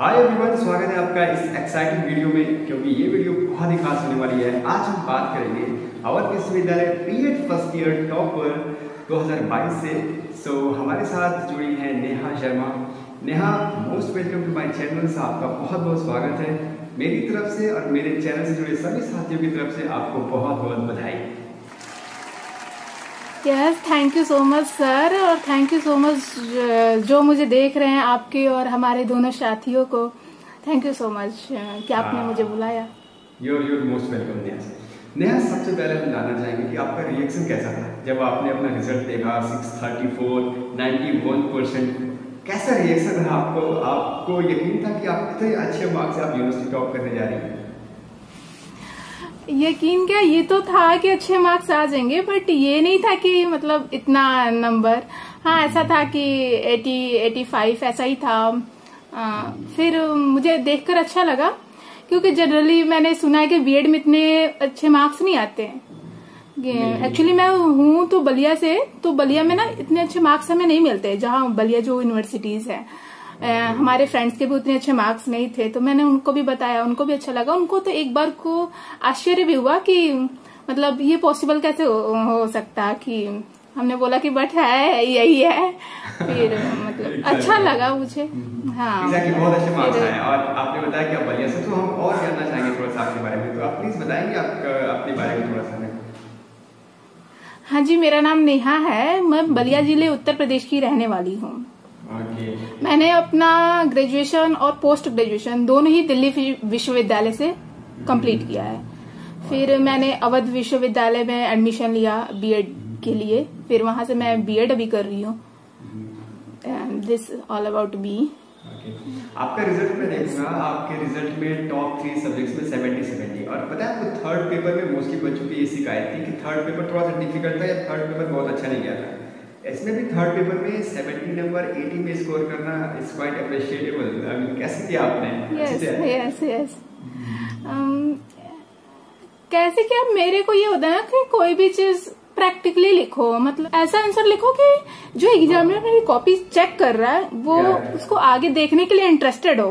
Hi everyone स्वागत है आपका इस एक्साइटिंग वीडियो में क्योंकि ये वीडियो बहुत ही खास होने वाली है। आज हम बात करेंगे अवध विश्वविद्यालय बीएड फ़र्स्ट ईयर टॉपर 2022 से सो। So, हमारे साथ जुड़ी हैं Neha Sharma. Neha most welcome to my channel से आपका बहुत बहुत स्वागत है। मेरी तरफ़ से और मेरे चैनल से जुड़े सभी साथियों की तरफ़ से आपको बहुत बहुत बधाई। Yes thank you so much sir और थैंक यू सो मच जो मुझे देख रहे हैं आपके और हमारे दोनों साथियों को। थैंक यू सो मच कि आपने हाँ। मुझे बुलाया। You're you're most welcome Neha Neha सबसे पहले हम जानना चाहेंगे कि आपका रिएक्शन कैसा था? जब आपने अपना रिज़ल्ट देखा six thirty four ninety one percent कैसा रिएक्शन रहा आपको? आपको यकीन था कि आप इतने अच्छे मार्क्स से आप यूनिवर्सिटी टॉप करने जा रही हैं? यकीन क्या ये तो था कि अच्छे मार्क्स आ जाएँगे बट ये नहीं था कि मतलब इतना नंबर हाँ ऐसा था कि 80 85 ऐसा ही था. आ, फिर मुझे देखकर अच्छा लगा क्योंकि जनरली मैंने सुना है कि बीएड में इतने अच्छे मार्क्स नहीं आते हैं. एक्चुअली मैं हूँ तो बलिया से तो बलिया में ना इतने अच्छे मार्क्स हमें नहीं मिलते जहाँ बलिया जो यूनिवर्सिटीज है. हमारे फ्रेंड्स के भी उतने अच्छे मार्क्स नहीं थे तो मैंने उनको भी बताया उनको भी अच्छा लगा। उनको तो एक बार को आश्चर्य भी हुआ कि मतलब ये पॉसिबल कैसे हो, हो सकता कि हमने बोला कि बट है यही है। फिर मतलब अच्छा लगा मुझे। हाँ। एग्जैक्टली बहुत अच्छे मार्क्स आए। और आपने बताया कि आप बलिया से तो हम और जानना चाहेंगे थोड़ा सा आपके बारे में। तो आप प्लीज़ बताएँगे आप अपने बारे में थोड़ा सा हाँ जी मेरा नाम नेहा है। मैं बलिया ज़िले उत्तर प्रदेश की रहने वाली हूँ। मैंने अपना ग्रेजुएशन और पोस्ट ग्रेजुएशन दोनों ही दिल्ली विश्वविद्यालय से कंप्लीट किया है। फिर मैंने अवध विश्वविद्यालय में एडमिशन लिया बीएड के लिए। फिर वहाँ से मैं बीएड अभी कर रही हूँ। दिस ऑल अबाउट ओके आपका रिज़ल्ट मैं देखूँगा आपके रिज़ल्ट में टॉप थ्री सब्जेक्ट्स में सेवेंटी सेवेंटी और पता है आपको थर्ड पेपर में मोस्टली बच्चों की ये शिकायत थी कि थर्ड पेपर थोड़ा सा डिफ़िकल्ट था या थर्ड पेपर बहुत अच्छा नहीं गया था। इसमें भी थर्ड पेपर में सेवेंटी नंबर एटी में स्कोर करना is quite appreciable I mean कैसे किया आपने? यस यस यस कैसे क्या? मेरे को ये होता है कि कोई भी चीज़ प्रैक्टिकली लिखो। मतलब ऐसा आंसर लिखो कि जो एग्जामिनर मेरी कॉपी चेक कर रहा है वो Yeah. उसको आगे देखने के लिए इंटरेस्टेड हो।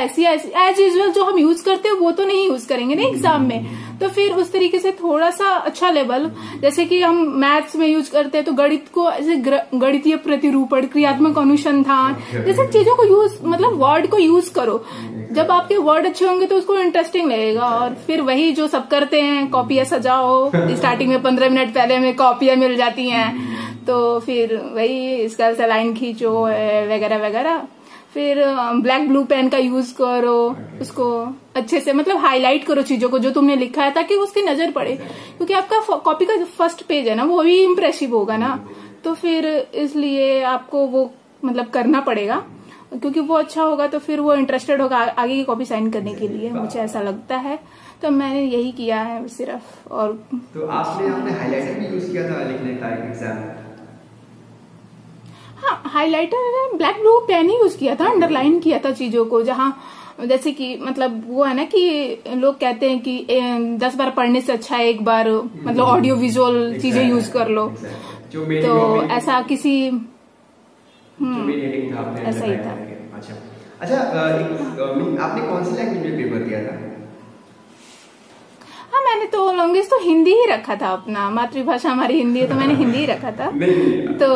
ऐसी ऐसी एज यूजल जो हम यूज़ करते हैं वो तो नहीं यूज़ करेंगे ना एग्ज़ाम में। तो फिर उस तरीके से थोड़ा सा अच्छा लेवल जैसे कि हम मैथ्स में यूज़ करते हैं तो गणित को ऐसे गणितीय प्रतिरूपण क्रियात्मक अनुसंधान जैसे चीज़ों को यूज़ मतलब वर्ड को यूज़ करो। जब आपके वर्ड अच्छे होंगे तो उसको इंटरेस्टिंग लगेगा। और फिर वही जो सब करते हैं कॉपियाँ सजाओ स्टार्टिंग में पंद्रह मिनट पहले हमें कॉपियाँ मिल जाती हैं। तो फिर वही इसका लाइन खींचो वगैरह वगैरह। फिर ब्लैक ब्लू पेन का यूज़ करो, उसको अच्छे से मतलब हाईलाइट करो चीज़ों को जो तुमने लिखा है, ताकि उसकी नज़र पड़े। क्योंकि आपका कॉपी का फ़र्स्ट पेज है ना, वो भी इम्प्रेसिव होगा ना। तो फिर इसलिए आपको वो मतलब करना पड़ेगा। क्योंकि वो अच्छा होगा तो फिर वो इंटरेस्टेड होगा आगे की कॉपी साइन करने के लिए। मुझे ऐसा लगता है। तो मैंने यही किया है सिर्फ़, और तो आपने हाईलाइटर भी यूज़ किया था लिखने time exam highlighter black blue pen ही यूज़ किया था अंडरलाइन किया था चीज़ों को जहाँ जैसे कि मतलब वो है ना कि लोग कहते हैं कि दस बार पढ़ने से अच्छा है एक बार मतलब ऑडियो विजुअल चीज़ें यूज़ कर लो. जो मेरी तो ऐसा किसी आपने ऐसा ही था। अच्छा अच्छा आपने कौन सी लैंग्वेज में पेपर दिया था? मैंने तो लॉन्गेस्ट तो हिंदी ही रखा था अपना। मातृभाषा हमारी हिंदी है तो मैंने हिंदी ही रखा था। तो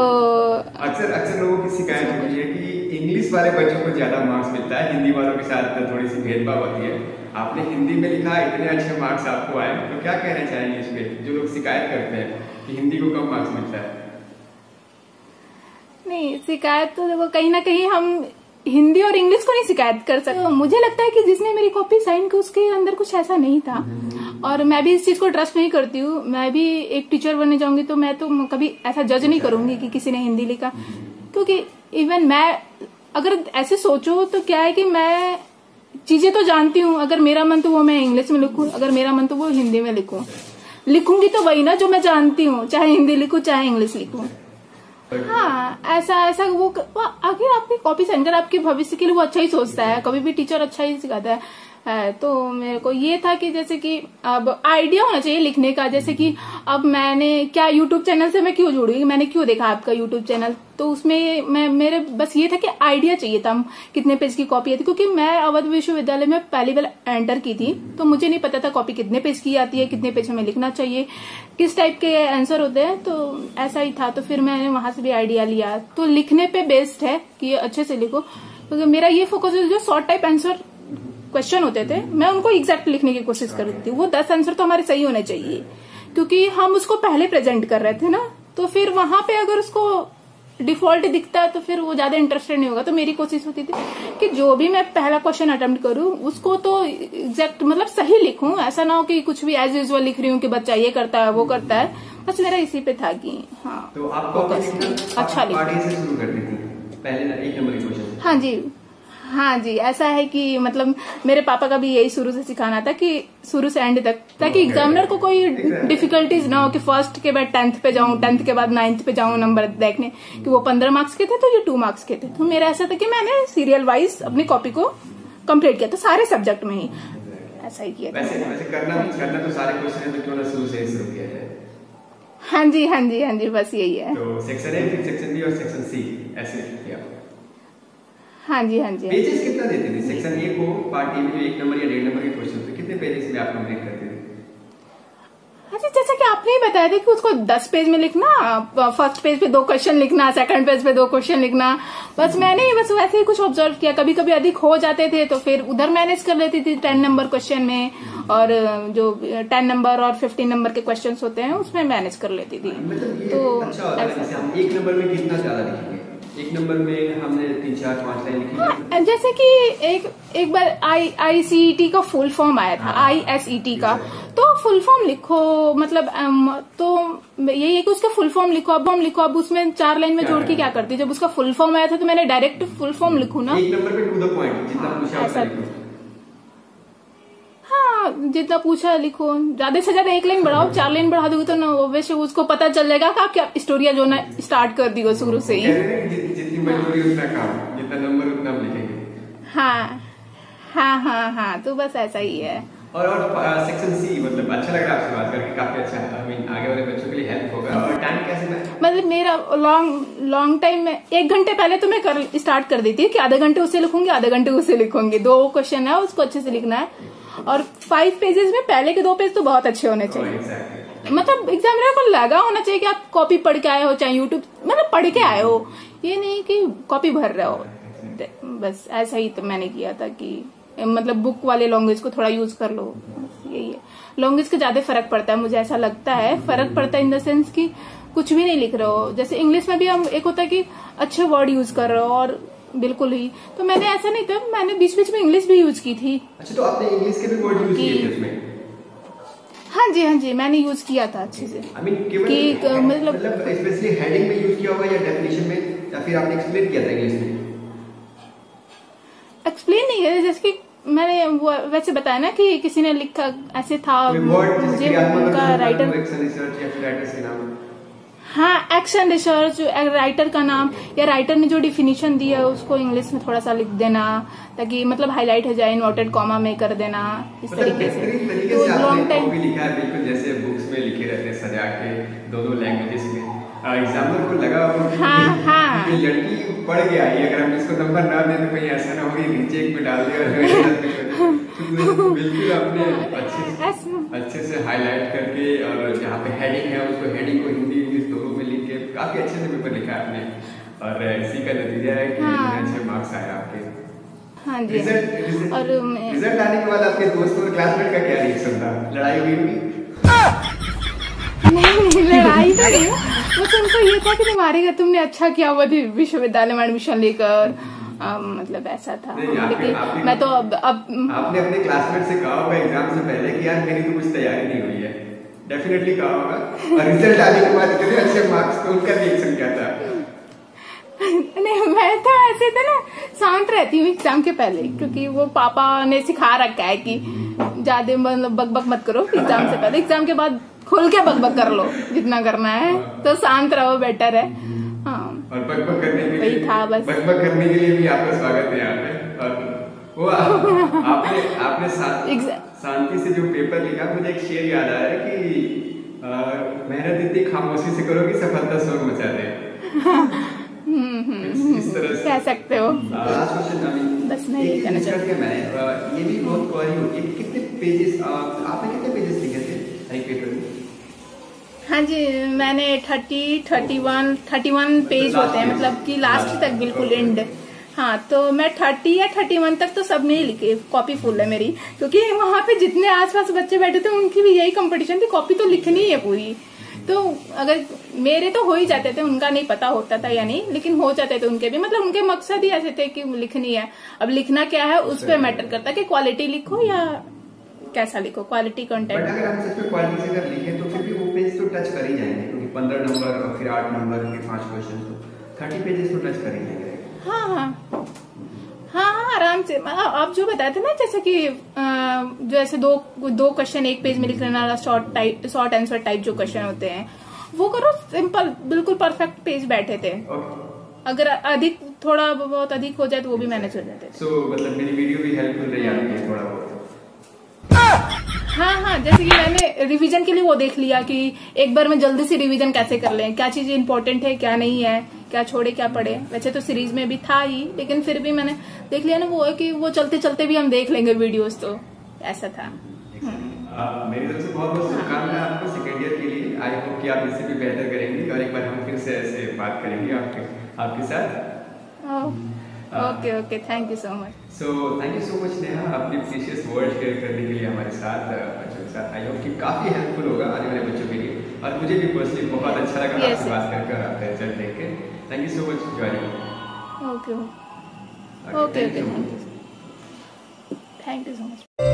अक्सर अक्सर लोगों की शिकायत होती है कि इंग्लिश वाले बच्चों को ज़्यादा मार्क्स मिलता है। हिंदी वालों के साथ थोड़ी सी भेदभाव होती है। आपने हिंदी में लिखा इतने अच्छे मार्क्स आपको आए। तो क्या कहना चाहेंगे इस पे? जो लोग शिकायत करते हैं कि हिंदी को कम मार्क्स मिलता है। नहीं शिकायत तो देखो कहीं ना कहीं हम हिंदी और इंग्लिश को नहीं शिकायत कर सकते। तो मुझे लगता है कि जिसने मेरी कॉपी साइन की उसके अंदर कुछ ऐसा नहीं था। और मैं भी इस चीज़ को ट्रस्ट नहीं करती हूँ। मैं भी एक टीचर बनने जाऊँगी तो मैं तो कभी ऐसा जज नहीं करूँगी कि किसी ने हिंदी लिखा। क्योंकि इवन मैं, अगर ऐसे सोचो तो क्या है कि मैं चीज़ें तो जानती हूँ। अगर मेरा मन तो वो मैं इंग्लिश में लिखूं, अगर मेरा मन तो वो हिंदी में लिखूं। लिखूँगी तो वही ना जो मैं जानती हूँ, चाहे हिंदी लिखूं, चाहे इंग्लिश लिखूं। हाँ ऐसा ऐसा वो आखिर आपकी कॉपी सेंटर आपके भविष्य के लिए वो अच्छा ही सोचता है, कभी भी टीचर अच्छा ही सिखाता है। तो मेरे को ये था कि जैसे कि अब आइडिया होना चाहिए लिखने का, जैसे कि अब मैंने, क्या यूट्यूब चैनल से मैं क्यों जुड़ी मैंने क्यों देखा आपका यूट्यूब चैनल तो उसमें मैं, मेरे बस ये था कि आइडिया चाहिए था, कितने पेज की कॉपी आती क्योंकि मैं अवध विश्वविद्यालय में पहली बार एंटर की थी तो मुझे नहीं पता था कॉपी कितने पेज की आती है, कितने पेज हमें लिखना चाहिए, किस टाइप के आंसर होते हैं तो ऐसा ही था तो फिर मैंने वहाँ से भी आइडिया लिया। तो लिखने पे बेस्ड है कि अच्छे से लिखो, क्योंकि मेरा ये फोकस जो शॉर्ट टाइप आंसर क्वेश्चन होते थे मैं उनको एग्जैक्ट लिखने की कोशिश कर रही थी। वो दस आंसर तो हमारे सही होने चाहिए क्योंकि हम उसको पहले प्रेजेंट कर रहे थे ना तो फिर वहाँ पे अगर उसको डिफ़ॉल्ट दिखता है तो फिर वो ज़्यादा इंटरेस्टेड नहीं होगा। तो मेरी कोशिश होती थी कि जो भी मैं पहला क्वेश्चन अटेम्प्ट करूँ उसको तो एग्जैक्ट मतलब सही लिखूं। ऐसा ना हो कि कुछ भी एज यूजल लिख रही हूँ कि बच्चा ये करता है वो करता है। बस मेरा इसी पे था कि हाँ तो आपको अच्छा पहले एक नंबर क्वेश्चन हाँ जी। हाँ जी ऐसा है कि मतलब मेरे पापा का भी यही शुरू से सिखाना था कि शुरू से एंड तक ताकि. एग्जामिनर को कोई डिफिकल्टीज ना हो कि फ़र्स्ट के बाद टेंथ पे जाऊँ टेंथ के बाद नाइन्थ पे जाऊँ नंबर देखने कि वो पंद्रह मार्क्स के थे तो ये टू मार्क्स के थे। तो मेरा ऐसा था कि मैंने सीरियल वाइज अपनी कॉपी को कंप्लीट किया था सारे सब्जेक्ट में ही ऐसा ही किया वैसे वैसे करना करना तो सारे क्वेश्चन है तो क्यों ना शुरू से ही शुरू किया जाए? हाँ जी हाँ जी हाँ जी बस यही है। तो सेक्शन ए फिर सेक्शन बी और सेक्शन सी ऐसे किया। हाँ जी हाँ जी हाँ पेजेस कितना देते थे सेक्शन ए को पार्ट ए में जो एक नंबर या डेढ़ नंबर के क्वेश्चन थे कितने पेजेस में आप कंप्लीट करते थे अच्छा जैसा कि आपने ही बताया था कि उसको दस पेज में लिखना फ़र्स्ट पेज पे दो क्वेश्चन लिखना सेकंड पेज पे दो क्वेश्चन लिखना बस मैंने ही बस वैसे ही कुछ ऑब्ज़र्व किया। कभी कभी अधिक हो जाते थे तो फिर उधर मैनेज कर लेती थी टेन नंबर क्वेश्चन में और जो टेन नंबर और फिफ्टीन नंबर के क्वेश्चन होते हैं उसमें मैनेज कर लेती थी। मतलब तो अच्छा है एक नंबर में कितना ज़्यादा लिखेंगे? एक नंबर में हमने तीन चार पाँच लाइन लिखी हाँ, जैसे कि एक एक बार आई आई सी टी का फुल फॉर्म आया था हाँ। आई एस ई टी का। तो फुल फॉर्म लिखो मतलब तो यही है कि उसका फुल फॉर्म लिखो। अब हम लिखो अब उसमें चार लाइन में जोड़ के क्या करती जब उसका फुल फॉर्म आया था तो मैंने डायरेक्ट फुल फॉर्म लिखू ना। एक नंबर पे टू द पॉइंट जितना हाँ, पूछा ऐसा- हाँ जितना पूछा लिखो। ज़्यादा से ज़्यादा एक लाइन बढ़ाओ चार लाइन बढ़ा दोगे तो ना वैसे उसको पता चल जाएगा कि आप क्या स्टोरिया जो ना स्टार्ट कर दी हो शुरू से ही। हैं हाँ हाँ हाँ हाँ तो बस ऐसा ही है। और और सेक्शन सी मतलब अच्छा लग रहा है आपसे बात करके काफ़ी अच्छा आई मीन आगे वाले बच्चों के लिए हेल्प होगा। और टाइम कैसे मतलब मेरा लॉन्ग लॉन्ग टाइम में एक घंटे पहले तो मैं कर स्टार्ट कर देती हूँ कि आधे घंटे उसे लिखूँगी आधे घंटे उसे लिखूँगी। दो क्वेश्चन है उसको अच्छे से लिखना है। और फाइव पेजेस में पहले के दो पेज तो बहुत अच्छे होने चाहिए। एग्जैक्टली मतलब एग्जामिनर को लगा होना चाहिए कि आप कॉपी पढ़ के आए हो चाहे यूट्यूब मतलब पढ़ के आए हो। ये नहीं कि कॉपी भर रहे हो। बस ऐसा ही तो मैंने किया था कि मतलब बुक वाले लैंग्वेज को थोड़ा यूज़ कर लो। यही है। लैंग्वेज का ज़्यादा फ़र्क पड़ता है मुझे ऐसा लगता है। फ़र्क पड़ता है इन द सेंस कि कुछ भी नहीं लिख रहे हो। जैसे इंग्लिश में भी हम एक होता है कि अच्छे वर्ड यूज़ कर रहे हो और बिल्कुल ही। तो मैंने ऐसा नहीं था मैंने बीच बीच में इंग्लिश भी यूज़ की थी। अच्छा तो आपने इंग्लिश के भी वर्ड यूज़ किए थे उसमें? हाँ जी हाँ जी मैंने यूज़ किया था अच्छे से। आई मीन केवल कि मतलब- मतलब स्पेशली हेडिंग में यूज़ किया होगा या डेफिनेशन में या फिर आपने एक्सप्लेन किया था इंग्लिश में? एक्सप्लेन नहीं है जैसे कि मैंने वो वैसे बताया ना कि किसी ने लिखा ऐसे था मुझे उनका राइटर हाँ एक्शन रिसर्च राइटर का नाम या राइटर ने जो डिफिनीशन दी है उसको इंग्लिश में थोड़ा सा लिख देना ताकि मतलब हाईलाइट हो जाए इन्वर्टेड कॉमा में कर देना इस मतलब तरीके से तो लॉन्ग टाइम लिखा है बिल्कुल जैसे बुक्स में लिखे रहते हैं सजा के दोनों लैंग्वेजेस में एग्ज़ाम्पल को लगा हो हाँ। ये लड़की पढ़ आई है अगर हम इसको नंबर ना दें तो कहीं ऐसा ना हो कि नीचे एक में डाल दिया। तो बिल्कुल आपने अच्छे अच्छे से हाईलाइट करके और जहाँ पे हेडिंग है उसको हेडिंग को हिंदी पेपर लिखा आपने। और इसी का नतीजा है कि हाँ। अच्छे मार्क्स आए आपके। हाँ जी। रिज़ल्ट रिज़ल्ट और मैं- रिज़ल्ट आने के बाद आपके दोस्तों और क्लासमेट का क्या रिएक्शन था? लड़ाई हुई होगी नहीं नहीं लड़ाई तो नहीं बस उनको ये था कि तुम्हारे घर तुमने अच्छा किया हुआ थी विश्वविद्यालय में एडमिशन लेकर। मतलब ऐसा था। लेकिन मैं तो अब अब आपने अपने क्लासमेट से कहा होगा एग्ज़ाम से पहले कि यार मेरी तो कुछ तैयारी नहीं हुई है। डेफिनेटली कहा होगा। और रिज़ल्ट आने के बाद इतने अच्छे मार्क्स तो उनका रिएक्शन क्या था? नहीं मैं तो ऐसे था ना शांत रहती हूँ एग्ज़ाम के पहले क्योंकि वो पापा ने सिखा रखा है कि ज़्यादा मतलब बक बक मत करो एग्ज़ाम से पहले। एग्ज़ाम के बाद खुल के बक बक कर लो जितना करना है तो शांत रहो बेटर है। हाँ। और बकबक करने के लिए था बस। बकबक करने के लिए भी आपका स्वागत है यहाँ पे। और वो आपने आपने Exa- शांति से जो पेपर लिखा मुझे एक शेर याद आ रहा है कि मेहनत इतनी खामोशी से करो कि सफलता शोर मचा दे इस- तरह से। कह सकते हो। लास्ट क्वेश्चन बस मैं कहना चाहती। मैंने ये भी बहुत क्वारी होती है। कितने पेजेस आपने कितने पेजेस लिखे थे पेपर में? हाँ जी मैंने thirty thirty one thirty one page होते हैं मतलब कि लास्ट तक बिल्कुल. एंड हाँ तो मैं थर्टी या थर्टी वन तक तो सब में ही लिखी कॉपी फुल है मेरी। क्योंकि वहाँ पे जितने आसपास बच्चे बैठे थे, उनकी भी यही कंपटीशन थी कॉपी तो लिखनी है पूरी। तो अगर मेरे तो हो ही जाते थे, उनका नहीं पता होता था या नहीं, लेकिन हो जाते थे उनके भी। मतलब उनके मकसद ही ऐसे थे कि लिखनी है। अब लिखना क्या है, उस पर मैटर करता कि क्वालिटी लिखो या कैसा लिखो क्वालिटी कंटेंट अगर हम सच क्वालिटी अगर लिखें तो फिर भी वो पेज तो टच कर ही जाएँगे, क्योंकि पंद्रह नंबर फिर आठ नंबर फिर पाँच क्वेश्चन तो। थर्टी पेजेस तो टच कर ही जाएँगे। हाँ हाँ। हाँ हाँ आराम से। आप जो बताए थे ना जैसे कि जो ऐसे दो दो क्वेश्चन एक पेज में लिखने वाला short type short answer type जो क्वेश्चन होते हैं वो करो सिंपल बिल्कुल परफेक्ट पेज बैठे थे। अगर अधिक थोड़ा बहुत अधिक हो जाए तो वो भी मैनेज हो जाते थे। सो मतलब मेरी वीडियो भी हेल्पफुल रही आपके लिए थोड़ा बहुत। हाँ हाँ जैसे कि मैंने रिवीजन के लिए वो देख लिया कि एक बार में जल्दी से रिवीजन कैसे कर लें क्या चीज़ इंपॉर्टेंट है क्या नहीं है। क्या छोड़े क्या पड़े वैसे तो सीरीज़ में भी था ही लेकिन फिर भी मैंने देख लिया ना वो है कि वो चलते चलते भी हम देख लेंगे वीडियोस तो। ऐसा था। मेरी तरफ़ से बहुत बहुत शुभकामनाएँ आपको सेकेंड ईयर के लिए। आई होप कि आप इससे भी बेहतर करेंगे और एक बार हम फिर से ऐसे बात करेंगे आपके आपके साथ। Okay okay thank you so much so thank you so much Neha अपने प्रीशियस वर्ड शेयर करने के लिए हमारे साथ बच्चों के साथ। आई होप कि काफ़ी हेल्पफुल होगा आने वाले बच्चों के लिए। और मुझे भी पर्सनली बहुत अच्छा लगा Yes, आपसे बात कर कर आपका रिज़ल्ट देख के। Thank you so much for joining. Okay. Okay, okay. Thank you so much. Thank you so much.